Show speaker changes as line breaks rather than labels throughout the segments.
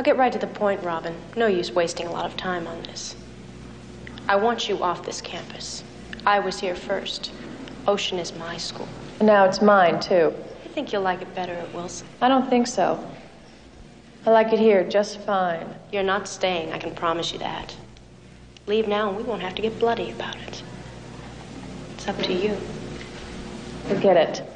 I'll get right to the point, Robin. No use wasting a lot of time on this. I want you off this campus. I was here first. Ocean is my school.
And now it's mine, too.
I think you'll like it better at Wilson.
I don't think so. I like it here just fine.
You're not staying, I can promise you that. Leave now and we won't have to get bloody about it. It's up to you.
Forget it.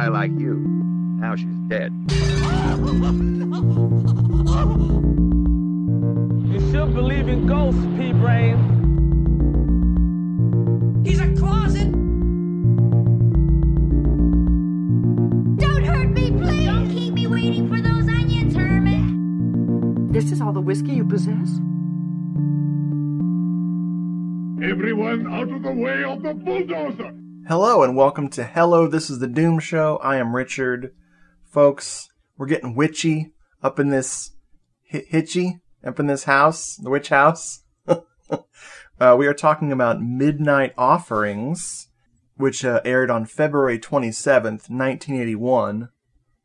Guy like you. Now she's dead.
You should believe in ghosts, P-Brain.
He's a closet!
Don't hurt me, please! Don't keep me waiting for those onions, Herman!
This is all the whiskey you possess?
Everyone out of the way of the bulldozer!
Hello and welcome to Hello, this is the Doom Show. I am Richard. Folks, we're getting witchy up in this hi- hitchy, up in this house, the witch house. uh, we are talking about Midnight Offerings, which uh, aired on February 27th, 1981.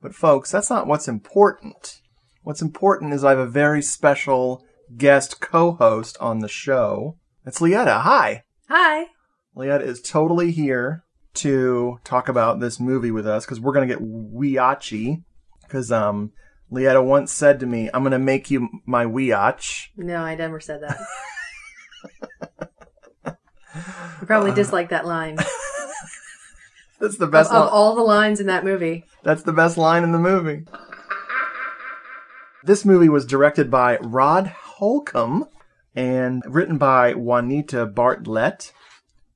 But folks, that's not what's important. What's important is I have a very special guest co-host on the show. It's LeEtta. Hi.
Hi.
LeEtta is totally here to talk about this movie with us because we're gonna get weeachi. Because um, LeEtta once said to me, "I'm gonna make you my weeach."
No, I never said that. you probably dislike that line.
That's the best.
of, of all the lines in that movie.
That's the best line in the movie. This movie was directed by Rod Holcomb and written by Juanita Bartlett.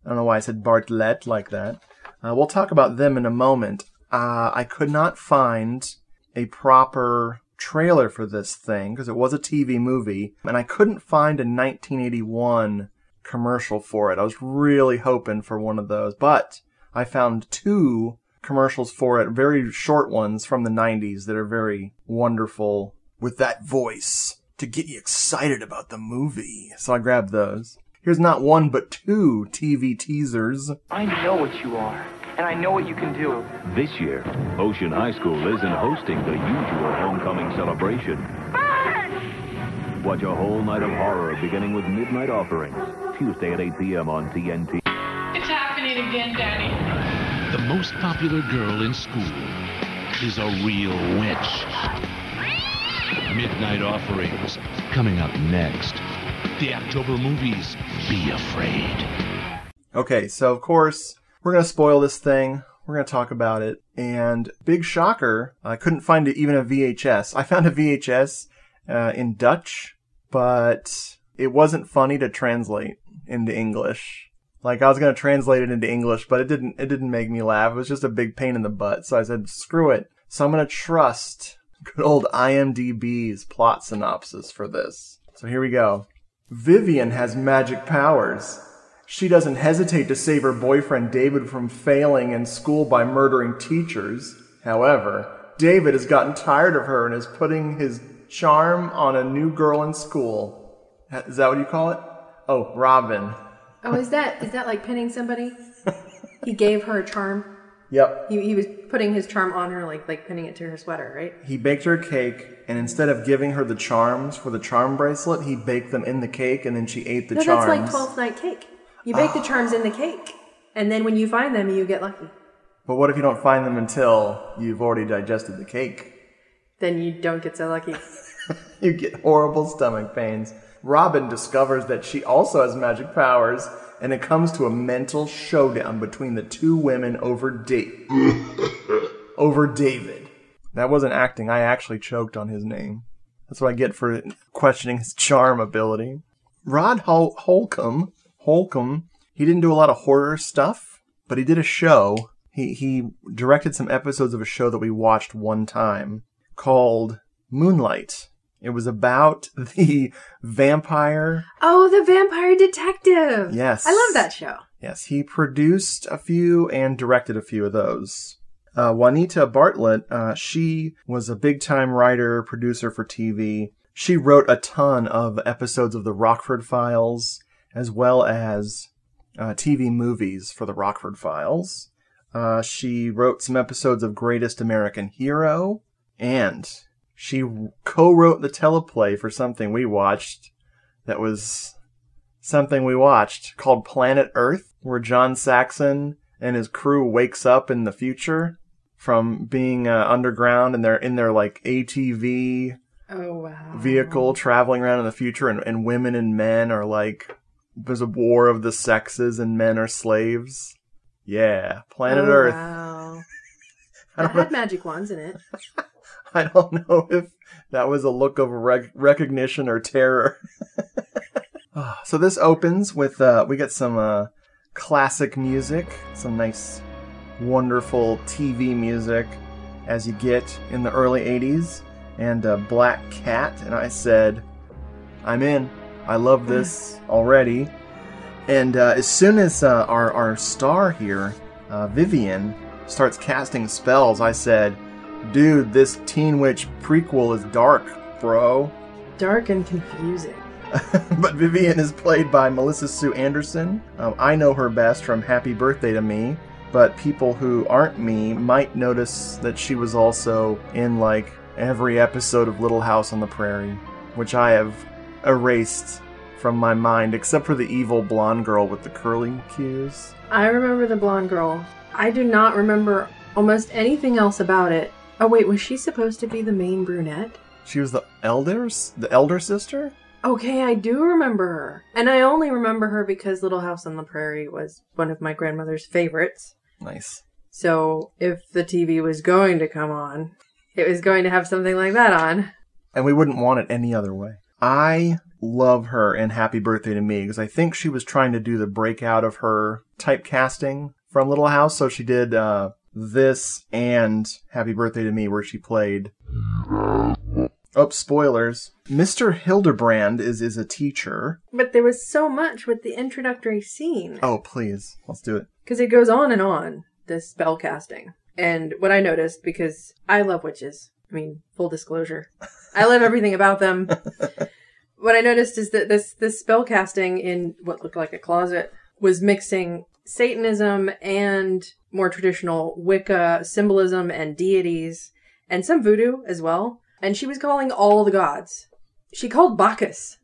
I don't know why I said Bartlett like that. Uh, we'll talk about them in a moment. Uh, I could not find a proper trailer for this thing because it was a TV movie, and I couldn't find a 1981 commercial for it. I was really hoping for one of those, but I found two commercials for it, very short ones from the 90s that are very wonderful with that voice to get you excited about the movie. So I grabbed those. Here's not one but two TV teasers.
I know what you are, and I know what you can do.
This year, Ocean High School isn't hosting the usual homecoming celebration. Watch a whole night of horror beginning with Midnight Offerings, Tuesday at 8 p.m. on TNT.
It's happening again, Danny.
The most popular girl in school is a real witch. Midnight Offerings coming up next. The October movies, Be Afraid.
Okay, so of course, we're going to spoil this thing. We're going to talk about it. And big shocker, I couldn't find it even a VHS. I found a VHS uh, in Dutch, but it wasn't funny to translate into English. Like I was going to translate it into English, but it didn't it didn't make me laugh. It was just a big pain in the butt. So I said, "Screw it." So I'm to trust good old IMDb's plot synopsis for this. So here we go. Vivian has magic powers. She doesn't hesitate to save her boyfriend David from failing in school by murdering teachers. However, David has gotten tired of her and is putting his charm on a new girl in school. Is that what you call it? Oh, Robin.
Oh, is that is that like pinning somebody? he gave her a charm.
Yep.
He, he was putting his charm on her, like like pinning it to her sweater, right?
He baked her a cake, and instead of giving her the charms for the charm bracelet, he baked them in the cake, and then she ate the
no,
charms.
that's like twelfth night cake. You bake the charms in the cake, and then when you find them, you get lucky.
But what if you don't find them until you've already digested the cake?
Then you don't get so lucky.
You get horrible stomach pains. Robin discovers that she also has magic powers, and it comes to a mental showdown between the two women over da- over David. That wasn't acting. I actually choked on his name. That's what I get for questioning his charm ability. Rod Hol- Holcomb, Holcomb, he didn't do a lot of horror stuff, but he did a show. He he directed some episodes of a show that we watched one time called Moonlight. It was about the vampire.
Oh, the Vampire Detective.
Yes.
I love that show.
Yes, he produced a few and directed a few of those. Uh, Juanita Bartlett, uh, she was a big time writer, producer for TV. She wrote a ton of episodes of The Rockford Files, as well as uh, TV movies for The Rockford Files. Uh, she wrote some episodes of Greatest American Hero, and she co wrote the teleplay for something we watched that was something we watched called Planet Earth, where John Saxon and his crew wakes up in the future from being uh, underground and they're in their like ATV
Oh wow.
vehicle traveling around in the future and, and women and men are like there's a war of the sexes and men are slaves. Yeah, Planet
oh,
Earth.
Wow.
I know-
had magic wands in it.
I don't know if that was a look of rec- recognition or terror. Ah, so this opens with uh, we get some uh, classic music, some nice, wonderful TV music, as you get in the early '80s, and uh, Black Cat, and I said, "I'm in. I love this already." And uh, as soon as uh, our our star here, uh, Vivian, starts casting spells, I said, "Dude, this Teen Witch prequel is dark, bro."
Dark and confusing.
but Vivian is played by Melissa Sue Anderson. Um, I know her best from Happy Birthday to Me, but people who aren't me might notice that she was also in like every episode of Little House on the Prairie, which I have erased from my mind, except for the evil blonde girl with the curling cues.
I remember the blonde girl. I do not remember almost anything else about it. Oh wait, was she supposed to be the main brunette?
She was the elders, the elder sister.
Okay, I do remember her. And I only remember her because Little House on the Prairie was one of my grandmother's favorites.
Nice.
So if the TV was going to come on, it was going to have something like that on.
and we wouldn't want it any other way. I love her in Happy Birthday to Me because I think she was trying to do the breakout of her typecasting from Little House. So she did uh, this and Happy Birthday to Me, where she played. Oh, spoilers! Mr. Hildebrand is is a teacher.
But there was so much with the introductory scene.
Oh, please, let's do it.
Because it goes on and on, this spell casting. And what I noticed, because I love witches, I mean, full disclosure, I love everything about them. what I noticed is that this, this spell casting in what looked like a closet was mixing Satanism and more traditional Wicca symbolism and deities, and some voodoo as well. And she was calling all the gods. She called Bacchus.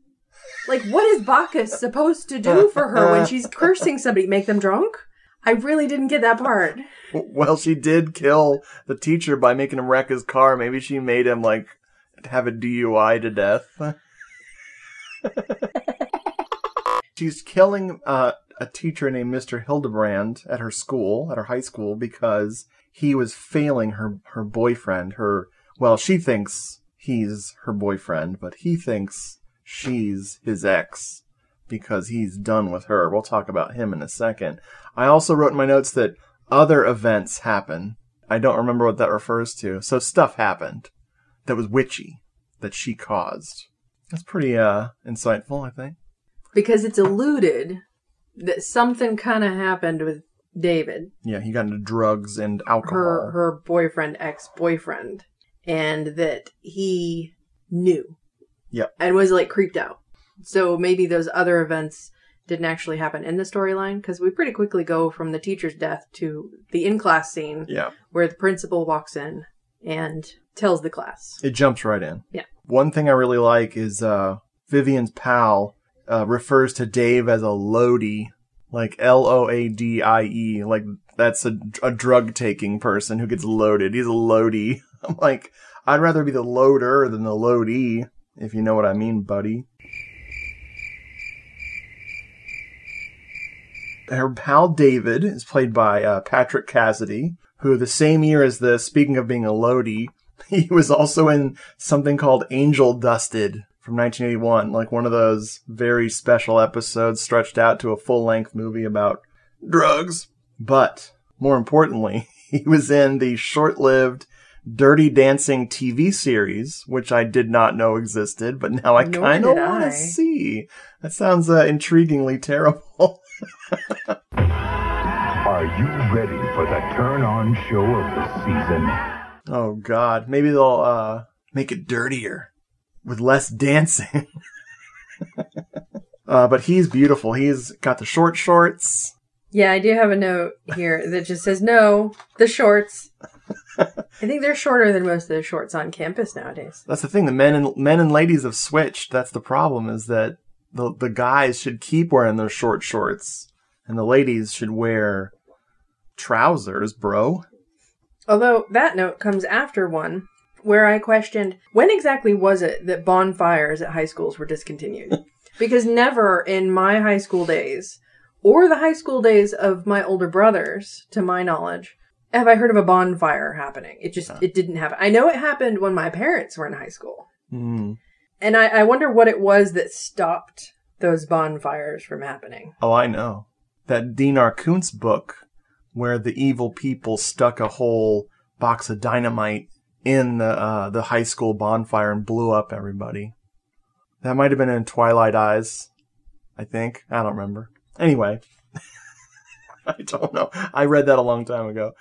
Like, what is Bacchus supposed to do for her when she's cursing somebody? Make them drunk? I really didn't get that part.
Well, she did kill the teacher by making him wreck his car. Maybe she made him like have a DUI to death. She's killing uh, a teacher named Mr. Hildebrand at her school, at her high school, because he was failing her her boyfriend. Her well, she thinks he's her boyfriend, but he thinks she's his ex because he's done with her. We'll talk about him in a second. I also wrote in my notes that other events happen. I don't remember what that refers to. So stuff happened that was witchy that she caused. That's pretty uh insightful, I think.
Because it's alluded that something kind of happened with David,
Yeah, he got into drugs and alcohol.
her her boyfriend, ex boyfriend, and that he knew
Yeah.
and was like creeped out. So maybe those other events didn't actually happen in the storyline because we pretty quickly go from the teacher's death to the in class scene
Yeah.
where the principal walks in and tells the class.
It jumps right in.
Yeah.
One thing I really like is uh Vivian's pal uh, refers to Dave as a loady, like L O A D I E, like that's a, a drug taking person who gets loaded. He's a loady. I'm like, I'd rather be the loader than the loadee, if you know what I mean, buddy. Her pal David is played by uh, Patrick Cassidy, who the same year as this, speaking of being a loadie, He was also in something called Angel Dusted from 1981, like one of those very special episodes stretched out to a full length movie about drugs. But more importantly, he was in the short lived Dirty Dancing TV series, which I did not know existed, but now I kind of
did
want to see. That sounds uh, intriguingly terrible.
Are you ready for the turn on show of the season?
oh God, maybe they'll uh, make it dirtier with less dancing. uh, but he's beautiful. He's got the short shorts.
Yeah, I do have a note here that just says no, the shorts. I think they're shorter than most of the shorts on campus nowadays.
That's the thing. The men and men and ladies have switched. That's the problem. Is that the the guys should keep wearing their short shorts, and the ladies should wear trousers, bro.
Although that note comes after one where I questioned when exactly was it that bonfires at high schools were discontinued? because never in my high school days or the high school days of my older brothers, to my knowledge, have I heard of a bonfire happening. It just it didn't happen. I know it happened when my parents were in high school.
Mm.
And I, I wonder what it was that stopped those bonfires from happening.
Oh, I know that Dean Koontz book where the evil people stuck a whole box of dynamite in the uh, the high school bonfire and blew up everybody. That might have been in Twilight Eyes, I think. I don't remember. Anyway, I don't know. I read that a long time ago.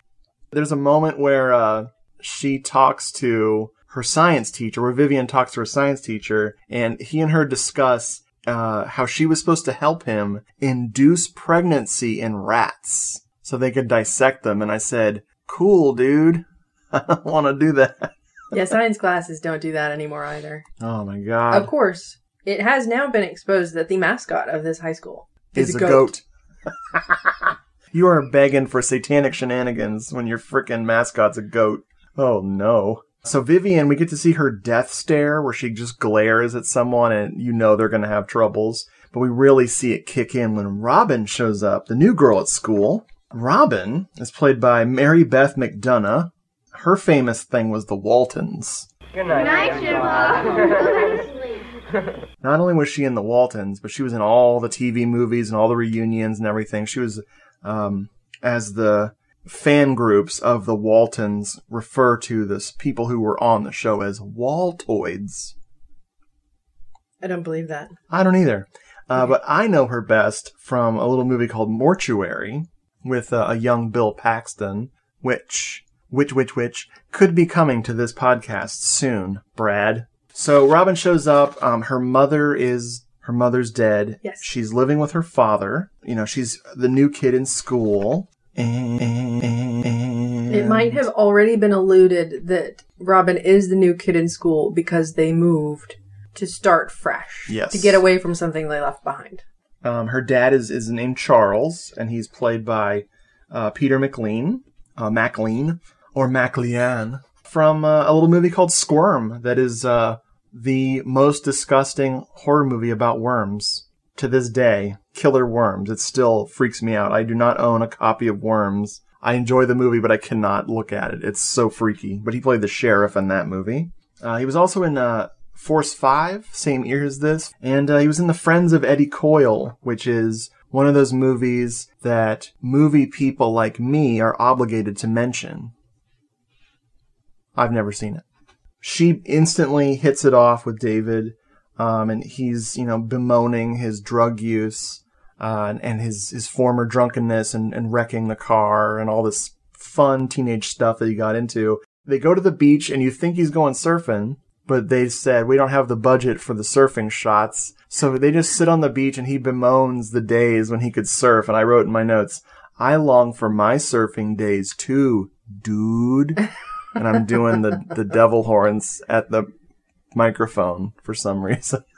There's a moment where uh, she talks to her science teacher, where Vivian talks to her science teacher, and he and her discuss uh, how she was supposed to help him induce pregnancy in rats so they could dissect them. And I said, Cool, dude. I don't want to do that.
Yeah, science classes don't do that anymore either.
Oh my god.
Of course, it has now been exposed that the mascot of this high school is,
is a goat. you are begging for satanic shenanigans when your frickin' mascot's a goat. Oh no. So Vivian, we get to see her death stare where she just glares at someone and you know they're gonna have troubles. But we really see it kick in when Robin shows up, the new girl at school. Robin is played by Mary Beth McDonough. Her famous thing was the Waltons.
Good night, Good night Jimbo.
Not only was she in the Waltons, but she was in all the TV movies and all the reunions and everything. She was, um, as the fan groups of the Waltons refer to this people who were on the show as Waltoids.
I don't believe that.
I don't either. Uh, but I know her best from a little movie called Mortuary with uh, a young Bill Paxton, which, which, which, which could be coming to this podcast soon, Brad. So Robin shows up. Um, her mother is her mother's dead.
Yes.
She's living with her father. You know, she's the new kid in school. And
It might have already been alluded that Robin is the new kid in school because they moved to start fresh.
Yes.
To get away from something they left behind.
Um, her dad is, is named Charles, and he's played by uh, Peter McLean, uh, MacLean, or MacLean, from uh, a little movie called Squirm that is uh, the most disgusting horror movie about worms to this day. Killer Worms. It still freaks me out. I do not own a copy of Worms. I enjoy the movie, but I cannot look at it. It's so freaky. But he played the sheriff in that movie. Uh, he was also in uh, Force 5, same year as this. And uh, he was in The Friends of Eddie Coyle, which is one of those movies that movie people like me are obligated to mention. I've never seen it. She instantly hits it off with David, um, and he's, you know, bemoaning his drug use uh, and, and his, his former drunkenness and, and wrecking the car and all this fun teenage stuff that he got into. They go to the beach, and you think he's going surfing, but they said we don't have the budget for the surfing shots. So they just sit on the beach and he bemoans the days when he could surf. And I wrote in my notes, I long for my surfing days too, dude. and I'm doing the, the devil horns at the microphone for some reason.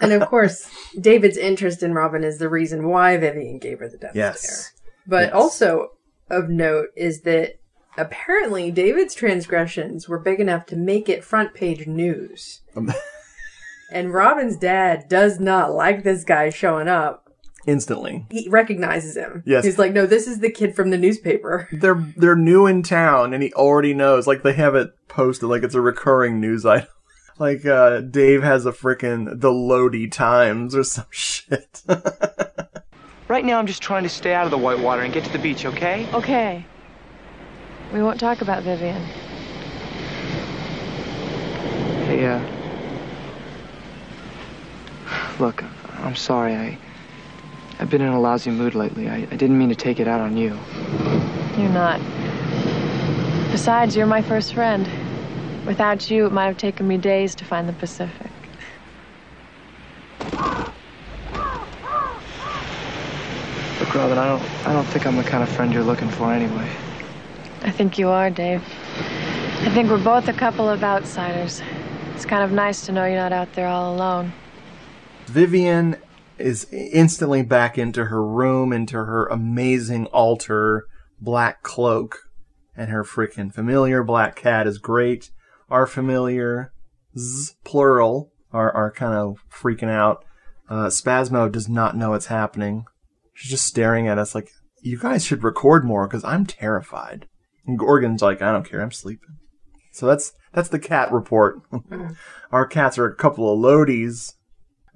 And of course, David's interest in Robin is the reason why Vivian gave her the death
Yes.
stare. But
Yes.
also of note is that apparently David's transgressions were big enough to make it front page news.
Um,
and Robin's dad does not like this guy showing up.
Instantly.
He recognizes him.
Yes.
He's like, no, this is the kid from the newspaper.
They're they're new in town, and he already knows. Like they have it posted, like it's a recurring news item. Like uh, Dave has a frickin' the Lodi Times or some shit.
Right now, I'm just trying to stay out of the white water and get to the beach, okay?
Okay. We won't talk about Vivian.
Hey, uh. Look, I'm sorry. I. I've been in a lousy mood lately. I, I didn't mean to take it out on you.
You're not. Besides, you're my first friend. Without you, it might have taken me days to find the Pacific.
Look, Robin, I don't. I don't think I'm the kind of friend you're looking for anyway.
I think you are, Dave. I think we're both a couple of outsiders. It's kind of nice to know you're not out there all alone.
Vivian is instantly back into her room, into her amazing altar black cloak, and her freaking familiar black cat is great. Our familiar, z plural, are, are kind of freaking out. Uh, Spasmo does not know what's happening. She's just staring at us like, you guys should record more because I'm terrified. And Gorgon's like, I don't care, I'm sleeping. So that's that's the cat report. Our cats are a couple of loadies.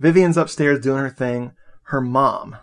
Vivian's upstairs doing her thing. Her mom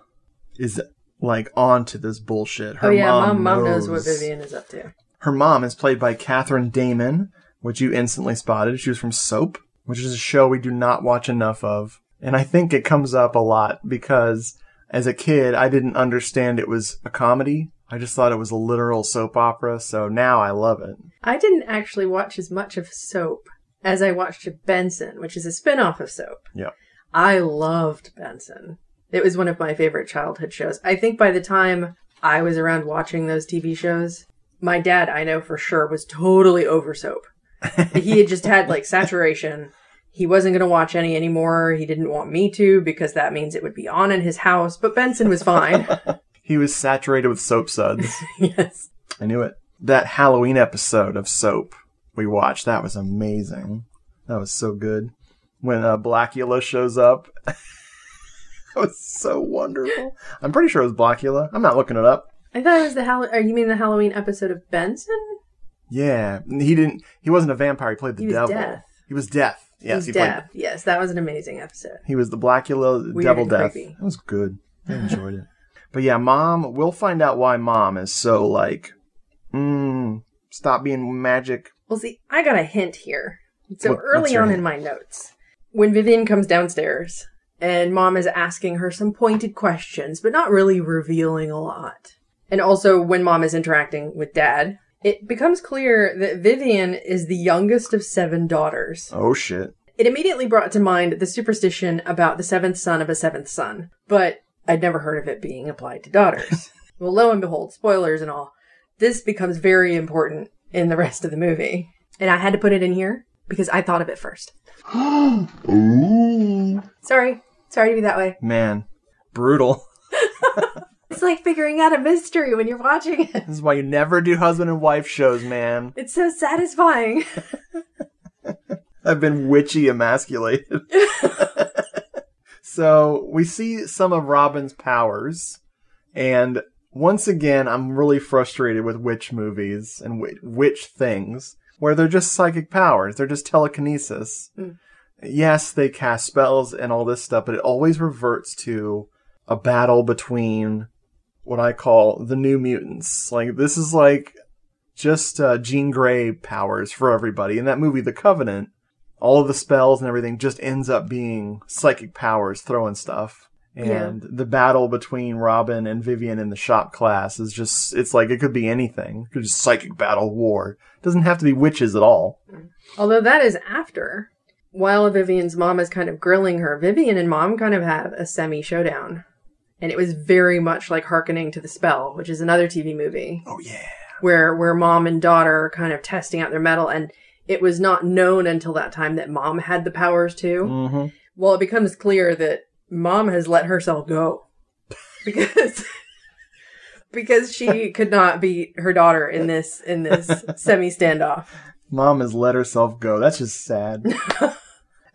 is like on to this bullshit. Her
oh yeah,
mom,
mom, mom knows what Vivian is up to.
Her mom is played by Cathryn Damon, which you instantly spotted. She was from Soap, which is a show we do not watch enough of. And I think it comes up a lot because as a kid, I didn't understand it was a comedy. I just thought it was a literal soap opera. So now I love it.
I didn't actually watch as much of Soap as I watched Benson, which is a spin-off of Soap.
Yeah.
I loved Benson. It was one of my favorite childhood shows. I think by the time I was around watching those TV shows, my dad, I know for sure, was totally over soap. he had just had like saturation. He wasn't going to watch any anymore. He didn't want me to because that means it would be on in his house. But Benson was fine.
He was saturated with soap suds.
yes.
I knew it. That Halloween episode of Soap we watched, that was amazing. That was so good. When uh, Blacula shows up, that was so wonderful. I'm pretty sure it was Blacula. I'm not looking it up.
I thought it was the Hall- or you mean the Halloween episode of Benson?
Yeah, he didn't. He wasn't a vampire. He played the
He was
devil.
Death.
He was death. Yes,
He's
he played.
deaf. Yes, that was an amazing episode.
He was the Blacula
Weird
Devil Death.
creepy.
That was good. I enjoyed it. But yeah, mom. We'll find out why mom is so like, mm, stop being magic.
Well, see, I got a hint here. So
What-
early on
hint?
in my notes, when Vivian comes downstairs and mom is asking her some pointed questions, but not really revealing a lot. And also when mom is interacting with dad, it becomes clear that Vivian is the youngest of seven daughters.
Oh shit.
It immediately brought to mind the superstition about the seventh son of a seventh son, but I'd never heard of it being applied to daughters. well, lo and behold, spoilers and all, this becomes very important in the rest of the movie. And I had to put it in here because I thought of it first.
Ooh.
Sorry. Sorry to be that way.
Man, brutal.
It's like figuring out a mystery when you're watching it.
This is why you never do husband and wife shows, man.
It's so satisfying.
I've been witchy emasculated. so we see some of Robin's powers, and once again, I'm really frustrated with witch movies and wi- witch things where they're just psychic powers. They're just telekinesis.
Mm.
Yes, they cast spells and all this stuff, but it always reverts to a battle between what I call the new mutants. Like this is like just uh, Jean Grey powers for everybody. In that movie, The Covenant, all of the spells and everything just ends up being psychic powers throwing stuff. And the battle between Robin and Vivian in the shop class is just, it's like it could be anything. It could just psychic battle war. It doesn't have to be witches at all.
Although that is after. While Vivian's mom is kind of grilling her, Vivian and mom kind of have a semi showdown. And it was very much like Harkening to the Spell, which is another TV movie.
Oh, yeah.
Where, where mom and daughter are kind of testing out their metal. And it was not known until that time that mom had the powers too.
Mm-hmm.
Well, it becomes clear that mom has let herself go because because she could not beat her daughter in this in this semi standoff.
Mom has let herself go. That's just sad.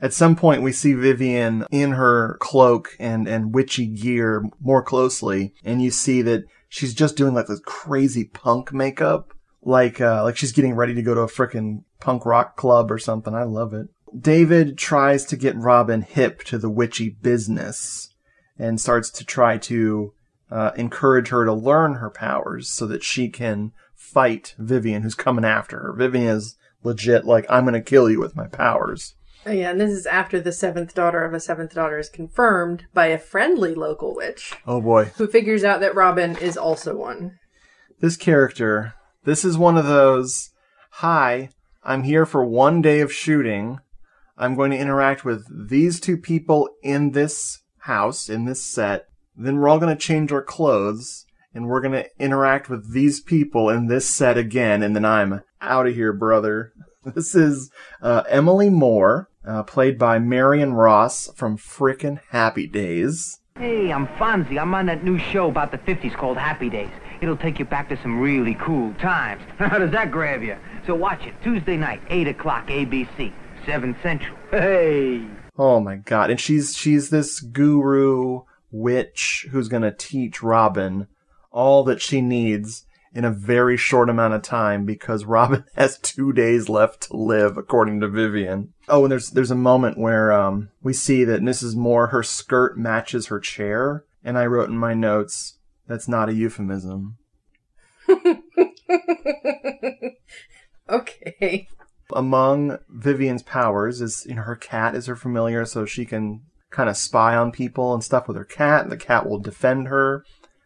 At some point, we see Vivian in her cloak and, and witchy gear more closely, and you see that she's just doing like this crazy punk makeup, like uh, like she's getting ready to go to a frickin' punk rock club or something. I love it. David tries to get Robin hip to the witchy business and starts to try to uh, encourage her to learn her powers so that she can fight Vivian, who's coming after her. Vivian is legit like, I'm going to kill you with my powers.
Oh, yeah, and this is after the seventh daughter of a seventh daughter is confirmed by a friendly local witch
Oh boy.
who figures out that Robin is also one.
This character, this is one of those, hi, I'm here for one day of shooting. I'm going to interact with these two people in this house, in this set. Then we're all going to change our clothes and we're going to interact with these people in this set again. And then I'm out of here, brother. This is uh, Emily Moore, uh, played by Marion Ross from frickin' Happy Days.
Hey, I'm Fonzie. I'm on that new show about the 50s called Happy Days. It'll take you back to some really cool times. How does that grab you? So watch it Tuesday night, 8 o'clock, ABC, 7 Central. Hey!
Oh my god. And she's she's this guru witch who's going to teach Robin all that she needs in a very short amount of time because Robin has 2 days left to live according to Vivian. Oh, and there's there's a moment where um we see that Mrs. Moore her skirt matches her chair and I wrote in my notes that's not a euphemism.
okay.
Among Vivian's powers is you know her cat is her familiar, so she can kind of spy on people and stuff with her cat. And the cat will defend her.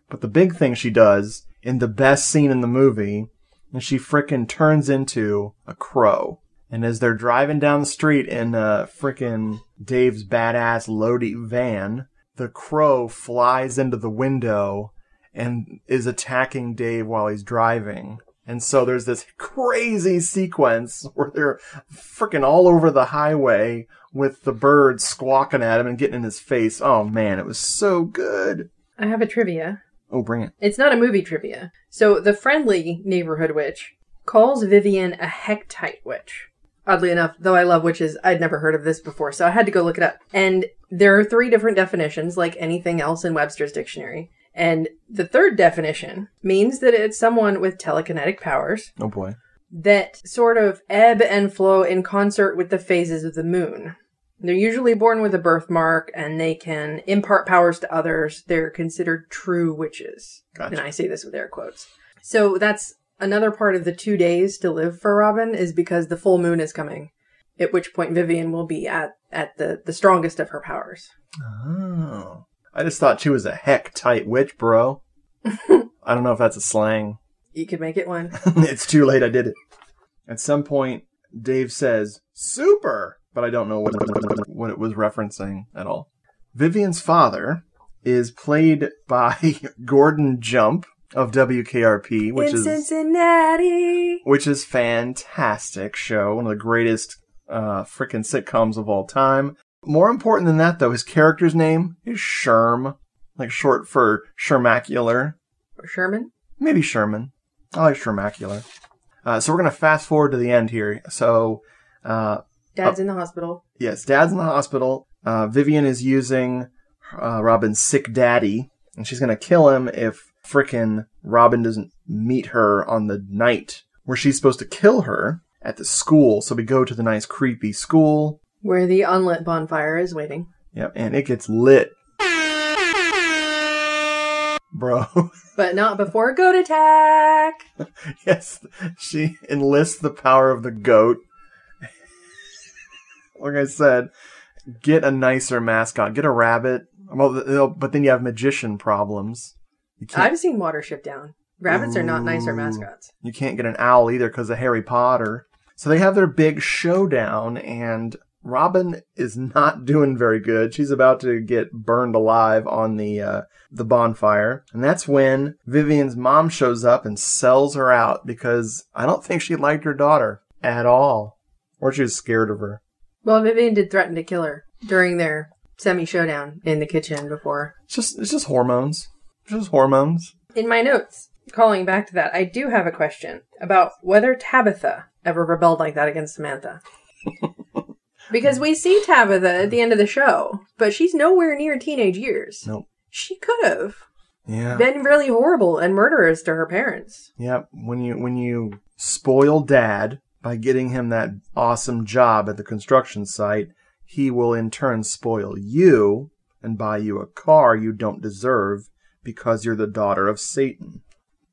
But the big thing she does in the best scene in the movie is she frickin' turns into a crow. And as they're driving down the street in uh, frickin' Dave's badass Lodi van, the crow flies into the window and is attacking Dave while he's driving. And so there's this crazy sequence where they're freaking all over the highway with the bird squawking at him and getting in his face. Oh man, it was so good.
I have a trivia.
Oh, bring it.
It's not a movie trivia. So the friendly neighborhood witch calls Vivian a Hectite witch. Oddly enough, though I love witches, I'd never heard of this before, so I had to go look it up. And there are three different definitions, like anything else in Webster's dictionary. And the third definition means that it's someone with telekinetic powers
Oh boy.
that sort of ebb and flow in concert with the phases of the moon. They're usually born with a birthmark and they can impart powers to others. They're considered true witches.
Gotcha.
And I say this with air quotes. So that's another part of the two days to live for Robin is because the full moon is coming, at which point Vivian will be at, at the, the strongest of her powers.
Oh. I just thought she was a heck tight witch, bro. I don't know if that's a slang.
You could make it one.
it's too late. I did it. At some point, Dave says, super, but I don't know what, what it was referencing at all. Vivian's father is played by Gordon Jump of WKRP, which
in
is
Cincinnati.
which is fantastic show, one of the greatest uh, frickin' sitcoms of all time. More important than that, though, his character's name is Sherm, like short for Shermacular.
Or Sherman?
Maybe Sherman. I like Shermacular. Uh, so we're gonna fast forward to the end here. So, uh,
Dad's in the hospital.
yes, Dad's in the hospital. Uh, Vivian is using uh, Robin's sick daddy, and she's gonna kill him if frickin' Robin doesn't meet her on the night where she's supposed to kill her at the school. So we go to the nice creepy school.
Where the unlit bonfire is waiting.
Yep, and it gets lit. Bro.
But not before goat attack.
yes, she enlists the power of the goat. like I said, get a nicer mascot. Get a rabbit. Well, but then you have magician problems.
I've seen water Watership Down. Rabbits are not nicer mascots.
you can't get an owl either because of Harry Potter. So they have their big showdown, and Robin is not doing very good. She's about to get burned alive on the uh, the bonfire, and that's when Vivian's mom shows up and sells her out because I don't think she liked her daughter at all, or she was scared of her.
Well, Vivian did threaten to kill her during their semi showdown in the kitchen before.
It's just it's just hormones. It's just hormones.
In my notes, calling back to that, I do have a question about whether Tabitha ever rebelled like that against Samantha. Because we see Tabitha at the end of the show, but she's nowhere near teenage years.
Nope.
She could have
Yeah.
been really horrible and murderous to her parents.
Yep. When you when you spoil dad by getting him that awesome job at the construction site, he will in turn spoil you and buy you a car you don't deserve because you're the daughter of Satan.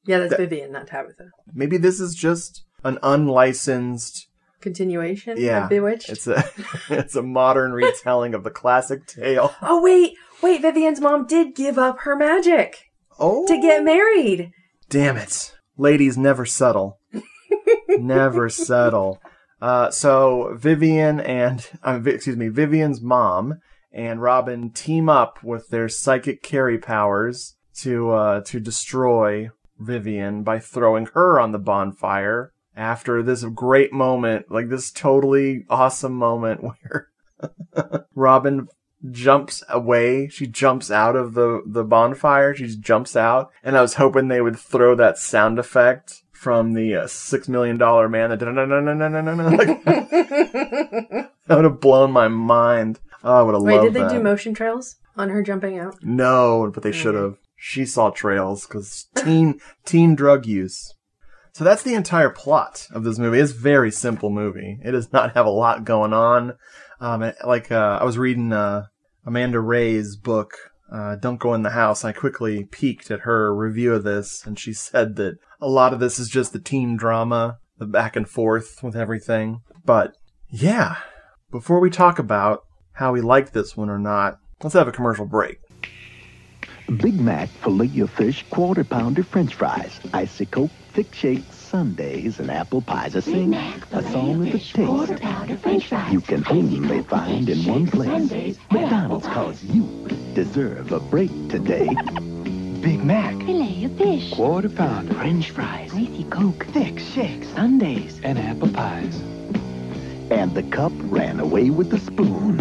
Yeah, that's
That-
Vivian, not Tabitha.
Maybe this is just an unlicensed
Continuation
yeah.
of Bewitched.
It's a it's a modern retelling of the classic tale.
Oh wait, wait, Vivian's mom did give up her magic.
Oh.
To get married.
Damn it. Ladies never settle. never settle. Uh, so Vivian and uh, excuse me, Vivian's mom and Robin team up with their psychic carry powers to uh, to destroy Vivian by throwing her on the bonfire. After this great moment, like this totally awesome moment where Robin jumps away. She jumps out of the, the bonfire. She just jumps out. And I was hoping they would throw that sound effect from the uh, Six Million Dollar Man. Da-da-da-da-da-da-da-da. Like, that would have blown my mind. Oh, I would have
Wait,
loved
did they
that.
do motion trails on her jumping out?
No, but they should have. She saw trails because teen teen drug use. So that's the entire plot of this movie. It's a very simple movie. It does not have a lot going on. Um, like uh, I was reading uh, Amanda Ray's book, uh, "Don't Go in the House." I quickly peeked at her review of this, and she said that a lot of this is just the teen drama, the back and forth with everything. But yeah, before we talk about how we like this one or not, let's have a commercial break.
Big Mac, filet of fish, quarter pounder french fries, icy coke, thick shakes, sundaes, and apple pies. A sing, a song of the taste. You can only find in one place. McDonald's, cause you deserve a break today. Big Mac,
Filet of fish.
quarter pounder, french fries,
Icy Coke.
thick shakes, sundaes, and apple pies. And the cup ran away with the spoon.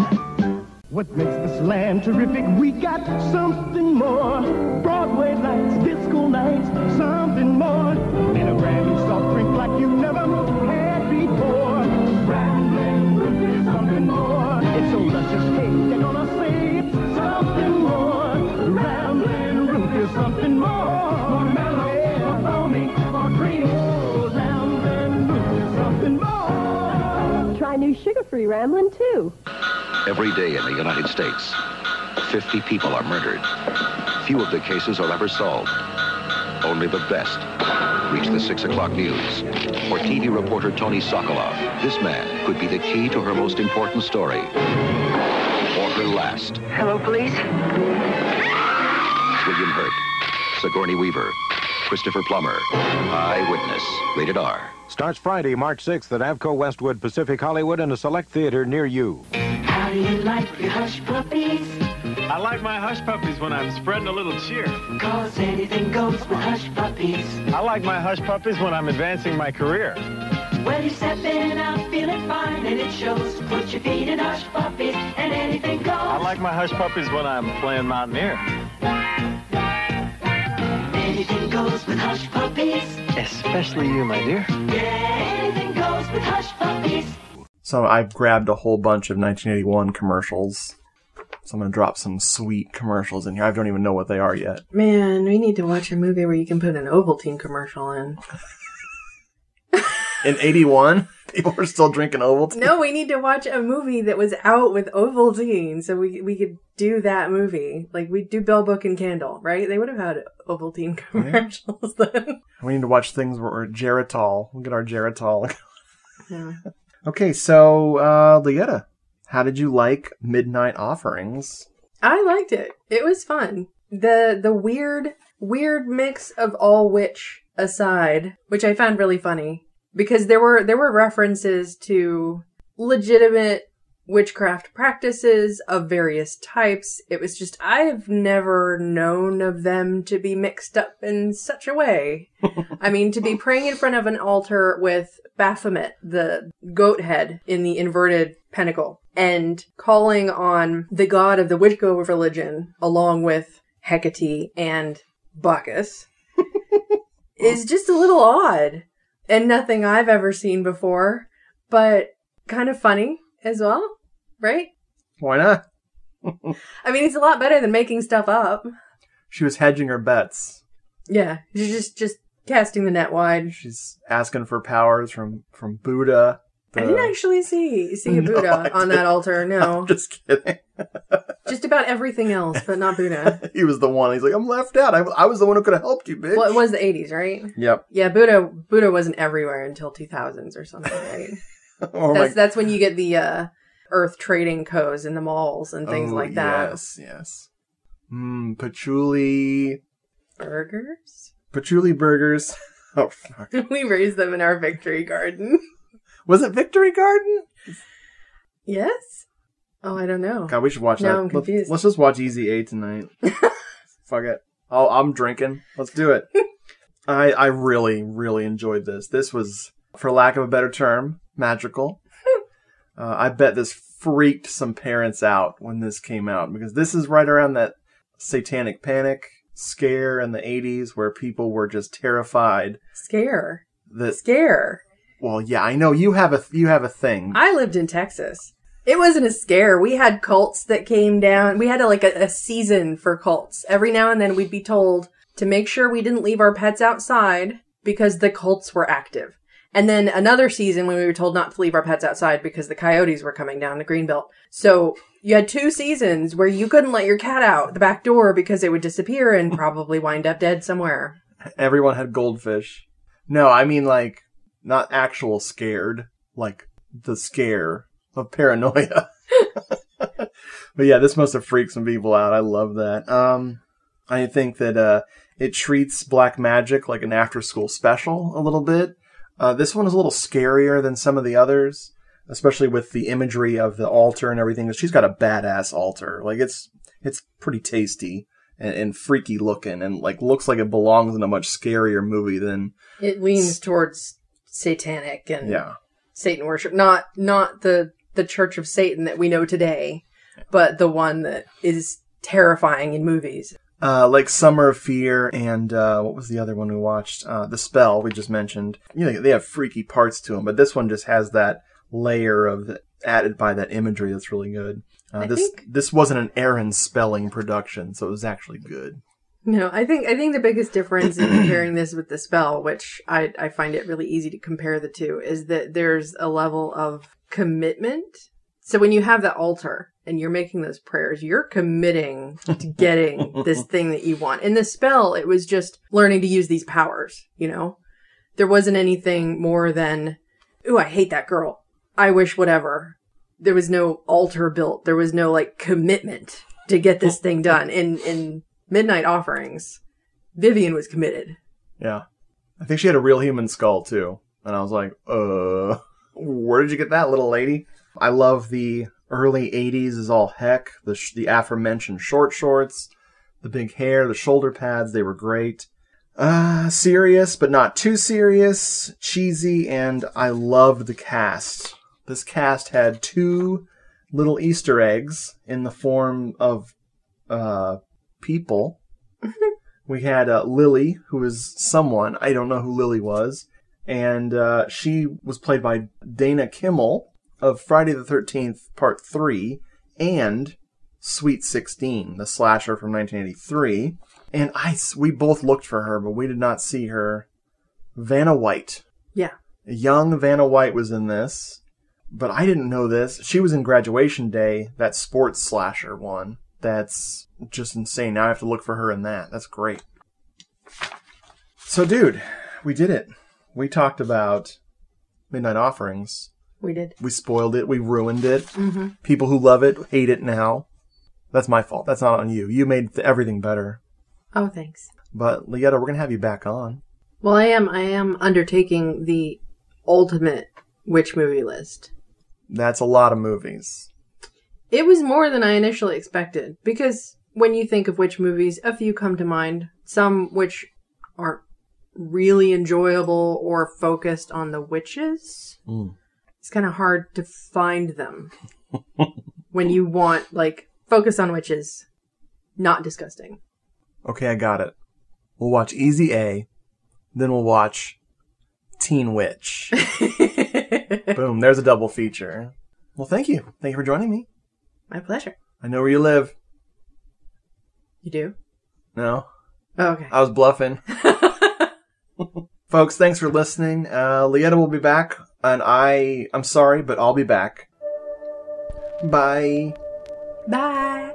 What makes this land terrific? We got something more. Broadway lights, disco nights, something more. And a brand new soft drink like you never had before. Something more. It's so luscious, hey, they're gonna say it's something more. Rambling Root something more. More mellow, more foamy, more creamy. Oh, Rambling Root something more.
Try new sugar-free Ramblin' too.
Every day in the United States, 50 people are murdered. Few of the cases are ever solved. Only the best reach the 6 o'clock news. For TV reporter Tony Sokolow, this man could be the key to her most important story. Or her last.
Hello, police.
William Hurt, Sigourney Weaver, Christopher Plummer, Eyewitness, rated R.
Starts Friday, March 6th at Avco Westwood Pacific Hollywood in a select theater near you.
Do you like your hush puppies?
I like my hush puppies when I'm spreading a little cheer.
Cause anything goes with hush puppies.
I like my hush puppies when I'm advancing my career.
Well, you're stepping out feeling fine and it shows. Put your feet in hush puppies and anything goes.
I like my hush puppies when I'm playing Mountaineer.
Anything goes with hush puppies.
Especially you, my dear.
Yeah, anything goes with hush puppies.
So I've grabbed a whole bunch of 1981 commercials. So I'm gonna drop some sweet commercials in here. I don't even know what they are yet.
Man, we need to watch a movie where you can put an Ovaltine commercial in.
In 81, people were still drinking Ovaltine.
No, we need to watch a movie that was out with Ovaltine, so we we could do that movie. Like we do Bell Book and Candle, right? They would have had Ovaltine commercials then.
We need to watch things where we're Geritol. We'll get our Geritol.
Yeah.
Okay, so uh LeEtta, how did you like Midnight Offerings?
I liked it. It was fun. The the weird weird mix of all witch aside, which I found really funny because there were there were references to legitimate witchcraft practices of various types. It was just I've never known of them to be mixed up in such a way. I mean, to be praying in front of an altar with Baphomet, the goat head in the inverted pentacle, and calling on the god of the Wicco religion, along with Hecate and Bacchus, is just a little odd and nothing I've ever seen before, but kind of funny as well. right?
Why not?
I mean, it's a lot better than making stuff up.
She was hedging her bets.
Yeah, she's just just casting the net wide.
She's asking for powers from from Buddha.
I didn't actually see see a
No,
Buddha on that altar. No,
I'm just kidding.
just about everything else, but not Buddha.
he was the one. He's like, I'm left out. I, I was the one who could have helped you, bitch.
well, it was the '80s, right?
Yep.
Yeah, Buddha Buddha wasn't everywhere until 2000s or something, right?
Oh
that's that's when you get the uh, Earth trading codes in the malls and things
Oh,
like that.
Yes, yes. Mmm, patchouli,
Burgers.
patchouli burgers. Oh fuck.
we raised them in our victory garden.
Was it Victory Garden?
yes. Oh, I don't know.
God, we should watch
Now
that.
I'm
Let's-
confused.
Let's, just watch Easy A tonight. Fuck it. I'll, I'm drinking. Let's do it. I I really really enjoyed this. This was, for lack of a better term, magical. uh, I bet this freaked some parents out when this came out because this is right around that satanic panic scare in the 80s where people were just terrified
Scare.
that
Scare.
well yeah I know you have a you have a thing
I lived in Texas. It wasn't a scare. We had cults that came down. We had a, like a, a season for cults. Every now and then we'd be told to make sure we didn't leave our pets outside because the cults were active. And then another season when we were told not to leave our pets outside because the coyotes were coming down the greenbelt. So you had two seasons where you couldn't let your cat out the back door because it would disappear and probably wind up dead somewhere.
Everyone had goldfish. No, I mean like not actual scared, like the scare of paranoia. but yeah, this must have freaked some people out. I love that. Um, I think that uh, it treats black magic like an after-school special a little bit. Uh, this one is a little scarier than some of the others, especially with the imagery of the altar and everything. She's got a badass altar. Like it's it's pretty tasty and, and freaky looking, and like looks like it belongs in a much scarier movie than
It leans towards satanic and
yeah.
Satan worship, not not the the Church of Satan that we know today, but the one that is terrifying in movies.
Uh, like Summer of Fear and uh, what was the other one we watched? Uh, the Spell we just mentioned. You know, they have freaky parts to them, but this one just has that layer of added by that imagery that's really good. Uh, this
think-
this wasn't an Aaron Spelling production, so it was actually good.
No, I think I think the biggest difference in comparing this with the spell, which I I find it really easy to compare the two, is that there's a level of commitment. So when you have that altar and you're making those prayers, you're committing to getting this thing that you want. In the spell, it was just learning to use these powers, you know? There wasn't anything more than, ooh, I hate that girl. I wish whatever. There was no altar built. There was no like commitment to get this thing done. In in Midnight Offerings, Vivian was committed.
Yeah, I think she had a real human skull too, and I was like, uh, where did you get that, little lady? I love the early '80s is all heck. The sh- the aforementioned short shorts, the big hair, the shoulder pads, they were great. Uh, serious, but not too serious, cheesy, and I loved the cast. This cast had two little Easter eggs in the form of uh, people. we had uh, Lily, who was someone, I don't know who Lily was, and uh, she was played by Dana Kimmel of Friday the 13th, Part 3, and Sweet 16, the slasher from 1983. And I, we both looked for her, but we did not see her. Vanna White.
Yeah.
Young Vanna White was in this, but I didn't know this. She was in Graduation Day, that sports slasher one. That's just insane. Now I have to look for her in that. That's great. So, dude, we did it. We talked about Midnight Offerings.
We did.
We spoiled it. We ruined it.
Mhm.
People who love it hate it now. That's my fault. That's not on you. You made th- everything better.
Oh, thanks.
But LeEtta, we're gonna have you back on.
Well, I am I am undertaking the ultimate witch movie list.
That's a lot of movies.
It was more than I initially expected because when you think of witch movies, a few come to mind. Some which aren't really enjoyable or focused on the witches.
Mm.
It's kind of hard to find them when you want like focus on witches, not disgusting.
Okay, I got it. We'll watch Easy A, then we'll watch Teen Witch. Boom, there's a double feature. Well, thank you. Thank you for joining me.
My pleasure.
I know where you live.
You do?
No.
Oh, okay.
I was bluffing. Folks, thanks for listening. Uh, LeEtta will be back, and I, I'm sorry, but I'll be back. Bye.
Bye.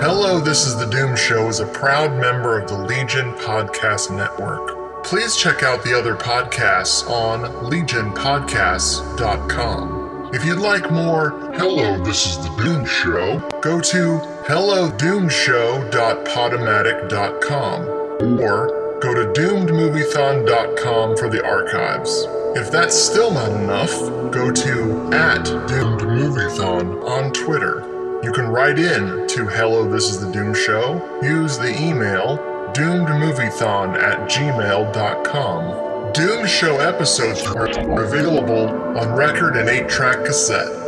Hello, This is the Doom Show is a proud member of the Legion Podcast Network. Please check out the other podcasts on legionpodcasts.com. If you'd like more Hello, This is the Doom Show, go to hellodoomshow.podomatic.com or go to doomedmoviethon.com for the archives. If that's still not enough, go to at Doomed Moviethon on Twitter. You can write in to Hello, This is the Doom Show. Use the email doomedmoviethon at gmail.com. Doom Show episodes are available on record and 8 track cassette.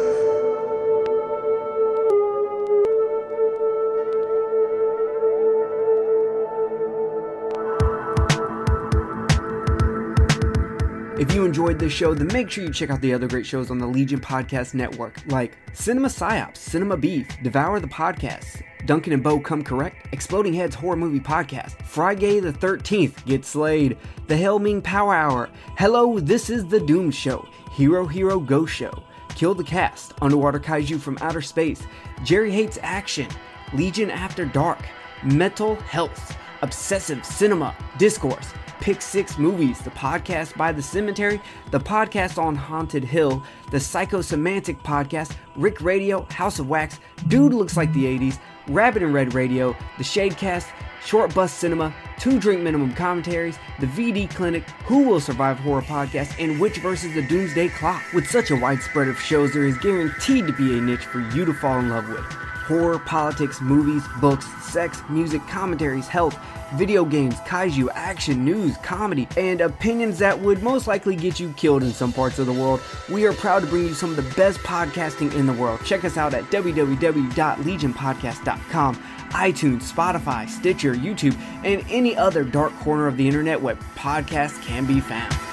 If you enjoyed this show, then make sure you check out the other great shows on the Legion Podcast Network, like Cinema Psyops, Cinema Beef, Devour the Podcast, Duncan and Bo Come Correct, Exploding Heads Horror Movie Podcast, Friday the 13th, Get Slayed, The Helming Power Hour, Hello, This is the Doom Show, Hero Hero Go Show, Kill the Cast, Underwater Kaiju from Outer Space, Jerry Hates Action, Legion After Dark, Mental Health, Obsessive Cinema, Discourse, Pick Six Movies, the podcast by The Cemetery, the podcast on Haunted Hill, the Psychosemantic podcast, Rick Radio, House of Wax, Dude Looks Like the 80s, Rabbit and Red Radio, the Shadecast, Short Bus Cinema, Two Drink Minimum Commentaries, the VD Clinic, Who Will Survive Horror Podcast, and Witch versus the Doomsday Clock. With such a wide spread of shows, there is guaranteed to be a niche for you to fall in love with. Horror, politics, movies, books, sex, music, commentaries, health, video games, kaiju, action, news, comedy, and opinions that would most likely get you killed in some parts of the world. We are proud to bring you some of the best podcasting in the world. Check us out at www.legionpodcast.com, iTunes, Spotify, Stitcher, YouTube, and any other dark corner of the internet where podcasts can be found.